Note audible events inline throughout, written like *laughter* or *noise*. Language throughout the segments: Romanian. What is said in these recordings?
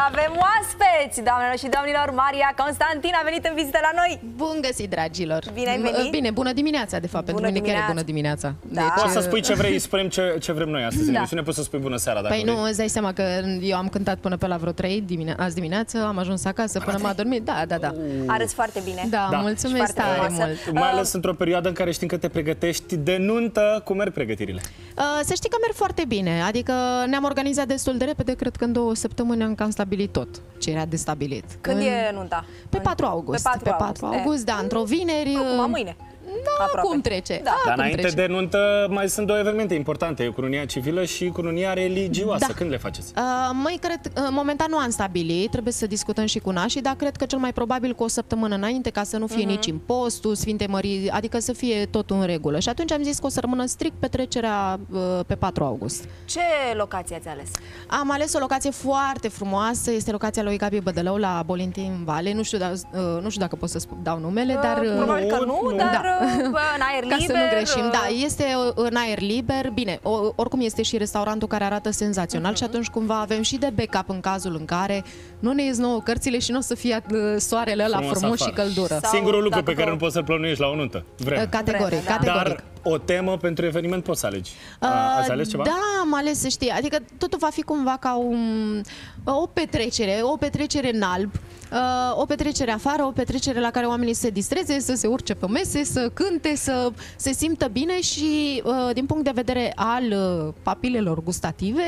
Avem oaspeți, doamnelor și domnilor, Maria Constantin a venit în vizită la noi. Bun găsit, dragilor! Bine ai venit! Bine, bună dimineața, de fapt, Bună pentru mine chiar e dimineața. bună dimineața. Da. Poți să spui ce vrei, *laughs* spunem ce, ce vrem noi astăzi. Da. Da. Și ne poți să spui bună seara dacă Păi vrei. nu, îți dai seama că eu am cântat până pe la vreo 3 dimine- azi dimineață, am ajuns acasă până m-a dormit. Da, da, da. Arăți foarte bine. Da, Da. mulțumesc Și foarte tare frumoasă. mult. Mai ales într-o perioadă în care știm că te pregătești de nuntă, cum merg pregătirile? Uh, Să știi că merg foarte bine, adică ne-am organizat destul de repede, cred că în două săptămâni am cam stabilit tot ce era de stabilit. Când În- e nunta? Pe În- 4 august. Pe 4 pe 4 august, da, într-o vineri. Acum, uh, mâine. Da, Aproape. cum trece? Da. Ah, Dar cum înainte trece. de nuntă mai sunt două evenimente importante, cununia civilă și cununia religioasă. Da. Când le faceți? Uh, măi, cred, uh, momentan nu am stabilit, trebuie să discutăm și cu nașii, dar cred că cel mai probabil cu o săptămână înainte, ca să nu fie uh-huh. nici impostul, Sfinte Mării, adică să fie tot în regulă. Și atunci am zis că o să rămână strict petrecerea uh, pe 4 august. Ce locație ați ales? Am ales o locație foarte frumoasă, este locația lui Gabi Bădălău la Bolintin Vale. Nu știu, da, uh, nu știu dacă pot să sp- dau numele, dar... Uh, uh, Probabil că nu, nu. dar Da. *laughs* uh, bă, în aer Ca liber. să nu greșim, uh, da, este uh, în aer liber, bine, o- oricum este și restaurantul care arată senzațional și atunci cumva avem și de backup în cazul în care nu ne ies nouă cărțile și nu o să fie uh, soarele ăla Frumos frumos și afară. căldură. Sau Singurul lucru dacă pe care vă- nu poți să-l plănuiești la o nuntă. Vreme. Uh, Categoric, Vreme, da. categoric. Dar o temă pentru eveniment poți să alegi. Uh, Ați ales ceva? Da, am ales să știi. Adică totul va fi cumva ca un, o petrecere, o petrecere în alb, uh, o petrecere afară, o petrecere la care oamenii se distreze, să se urce pe mese, să cânte, să se simtă bine și uh, din punct de vedere al uh, papilelor gustative,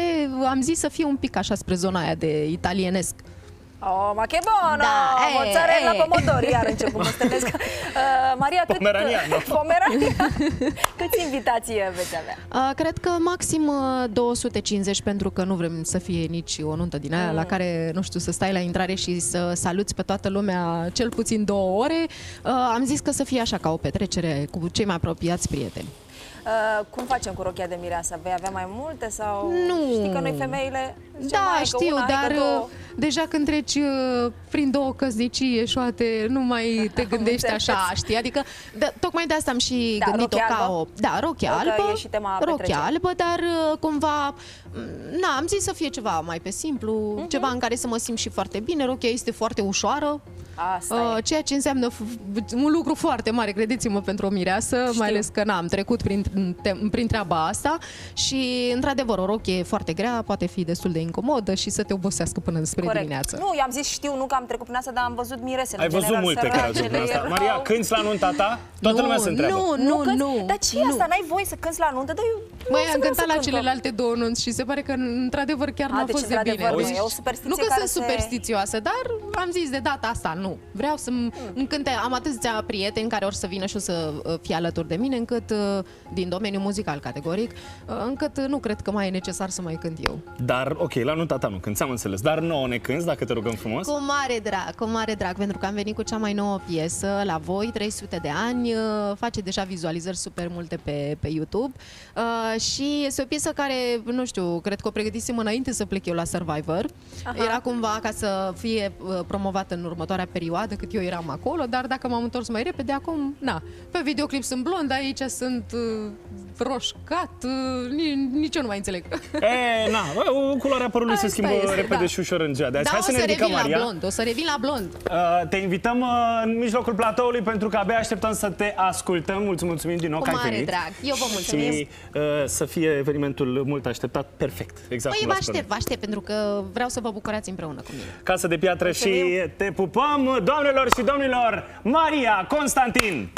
am zis să fie un pic așa spre zona aia de italienesc. Oh, ma che buono! Da, e, Mozzarella e. pomodori, iar încep cum *laughs* stănesc. Uh, Maria, cât... Pomeranian, nu? *laughs* Pomeranian. *laughs* Câți invitații veți avea? Uh, cred că maxim uh, 250 pentru că nu vrem să fie nici o nuntă din aia mm. la care, nu știu, să stai la intrare și să saluți pe toată lumea cel puțin două ore. Uh, am zis că să fie așa ca o petrecere cu cei mai apropiați prieteni. Uh, cum facem cu rochia de mireasă? Vei avea mai multe sau... Nu. Știi că noi femeile zicem, Da, "Hai că știu, una, hai dar că două." uh, deja când treci uh, prin două căsnicii eșuate, nu mai *laughs* te gândești înțeles. așa, știi? Adică, da, tocmai de asta am și Da, gândit-o rochie ca albă. o... Da, rochie Că albă. e și tema rochie petrecerii. albă, dar uh, cumva... m, Na, am zis să fie ceva mai pe simplu, Mhm. ceva în care să mă simt și foarte bine. Rochia este foarte ușoară, Asta uh, e. ceea ce înseamnă f- un lucru foarte mare, credeți-mă, pentru o mireasă, mai ales că n-am trecut prin, te- prin treaba asta și, într-adevăr, o rochie foarte grea poate fi destul de incomodă și să te obosească până spre Corect. dimineață. Nu, eu am zis, știu, nu că am trecut prin asta, dar am văzut miresele. Ai în văzut general, multe care au trecut prin săracele asta. erau- Maria, cânti la nunta ta? Toată Nu, lumea se întreabă. Nu, nu, cânti? nu. Dar ce e nu. asta? N-ai voie să cânti la nuntă? Dar eu nu Măi, o să am vreau cântat să la cânt. celelalte două nunți și se pare că, într-adevăr, chiar A, n-a deci, fost de într-adevăr, bine. nu, Deci, e o superstiție nu că care sunt se- superstițioasă, dar am zis de data asta nu. Vreau să îmi cânte, am atâția prieteni care or să vină și o să uh, fie alături de mine, încât, uh, din domeniul muzical categoric, uh, încât uh, nu cred că mai e necesar să mai cânt eu. Dar, ok, la nunta ta nu cânti, am înțeles. Dar nouă ne cânti, dacă te rugăm frumos. Cu mare drag, cu mare drag, pentru că am venit cu cea mai nouă piesă la voi, 300 de ani, uh, face deja vizualizări super multe pe, pe YouTube uh, și este o piesă care, nu știu, cred că o pregătisem înainte să plec eu la Survivor. Aha. Era cumva ca să fie uh, promovată în următoarea perioadă cât eu eram acolo, dar dacă m-am întors mai repede, acum, na, pe videoclip sunt blond, aici sunt uh, roșcat, uh, ni- nici eu nu mai înțeleg. E, na, bă, culoarea părului se Asta schimbă este, repede da. și ușor în ziua de azi. Da, Hai o să să ne ridicăm, revin Maria. la blond, o să revin la blond. Uh, te invităm uh, în mijlocul platoului pentru că abia așteptăm să te ascultăm. Mulțumim, mulțumim din nou Cu că ai mare venit. drag. Eu vă mulțumesc. Și uh, să fie evenimentul mult așteptat, perfect. Exact Păi cum vă l-ați aștept, vă aștept, pentru că vreau să vă bucurați împreună cu mine. Casă de piatră și Mulțumim. te pupăm, doamnelor și domnilor, Maria Constantin!